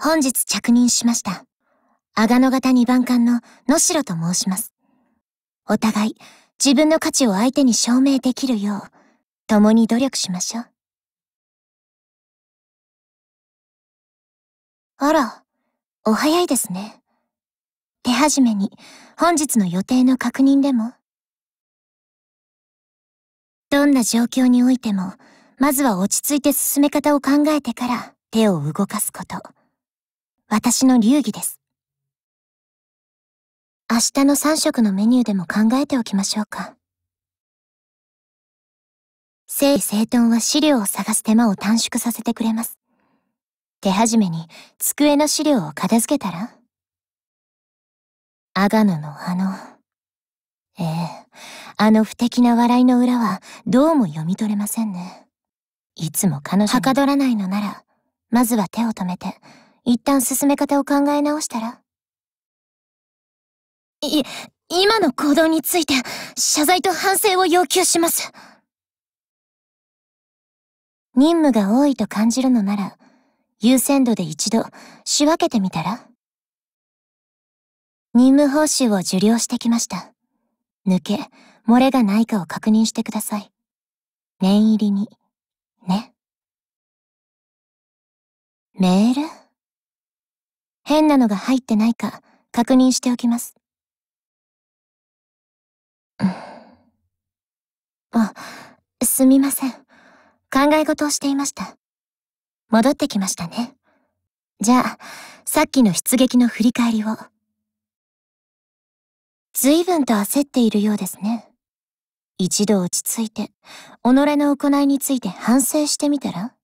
本日着任しました。阿賀野型二番艦の野代と申します。お互い自分の価値を相手に証明できるよう、共に努力しましょう。あら、お早いですね。手始めに本日の予定の確認でも。どんな状況においても、まずは落ち着いて進め方を考えてから手を動かすこと。私の流儀です。明日の3食のメニューでも考えておきましょうか。整理整頓は資料を探す手間を短縮させてくれます。手始めに机の資料を片付けたら？アガノのあの、ええ、あの不敵な笑いの裏はどうも読み取れませんね。いつも彼女はかどらないのなら、まずは手を止めて、一旦進め方を考え直したら？い、今の行動について、謝罪と反省を要求します。任務が多いと感じるのなら、優先度で一度仕分けてみたら？任務報酬を受領してきました。抜け、漏れがないかを確認してください。念入りに、ね。メール？変なのが入ってないか確認しておきます。あ、すみません。考え事をしていました。戻ってきましたね。じゃあ、さっきの出撃の振り返りを。随分と焦っているようですね。一度落ち着いて、己の行いについて反省してみたら？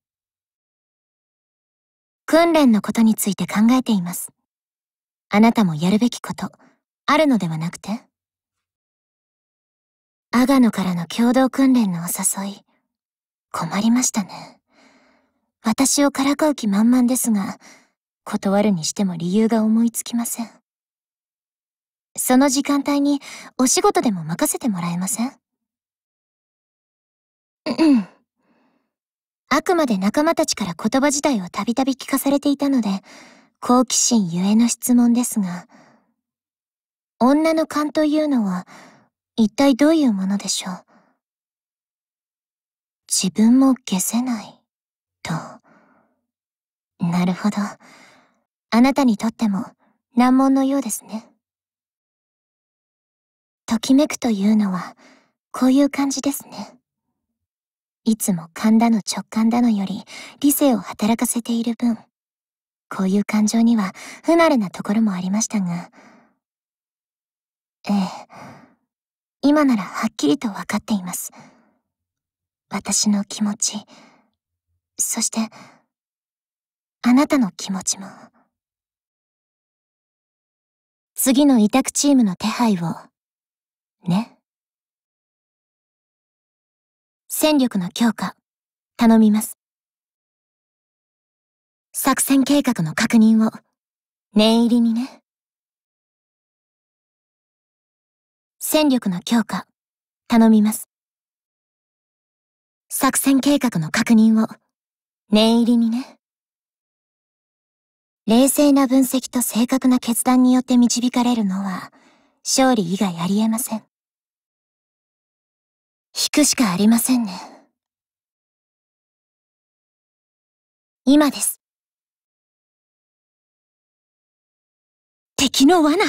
訓練のことについて考えています。あなたもやるべきこと、あるのではなくてアガノからの共同訓練のお誘い、困りましたね。私をからかう気満々ですが、断るにしても理由が思いつきません。その時間帯にお仕事でも任せてもらえません？あくまで仲間たちから言葉自体をたびたび聞かされていたので、好奇心ゆえの質問ですが、女の勘というのは一体どういうものでしょう？自分も消せない、と。なるほど。あなたにとっても難問のようですね。ときめくというのは、こういう感じですね。いつも勘だの直感だのより理性を働かせている分、こういう感情には不慣れなところもありましたが、ええ、今ならはっきりとわかっています。私の気持ち、そして、あなたの気持ちも。次の委託チームの手配をね。戦力の強化、頼みます。作戦計画の確認を、念入りにね。戦力の強化、頼みます。作戦計画の確認を、念入りにね。冷静な分析と正確な決断によって導かれるのは、勝利以外ありえません。引くしかありませんね。今です。敵の罠